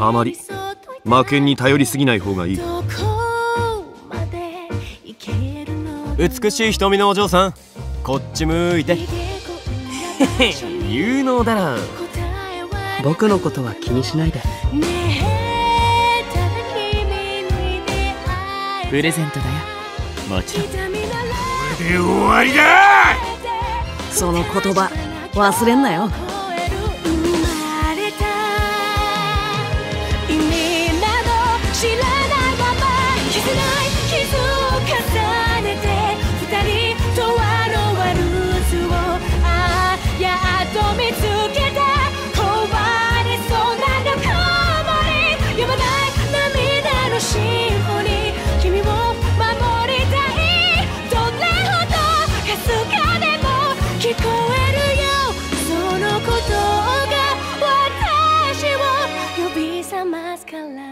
あまり。魔剣に頼りすぎない方がいい。美しい瞳のお嬢さん。こっち向いて。有能だな。僕のことは気にしないで。プレゼントだよもちろん。これで終わりだ。その言葉忘れんなよい。傷を重ねて二人とはのワルツを。ああやっと見つけた。壊れそうなぬこもり読まない。涙のシンフォニー君を守りたい。どんなほどかすかでも聞こえるよそのことが私を呼び覚ますから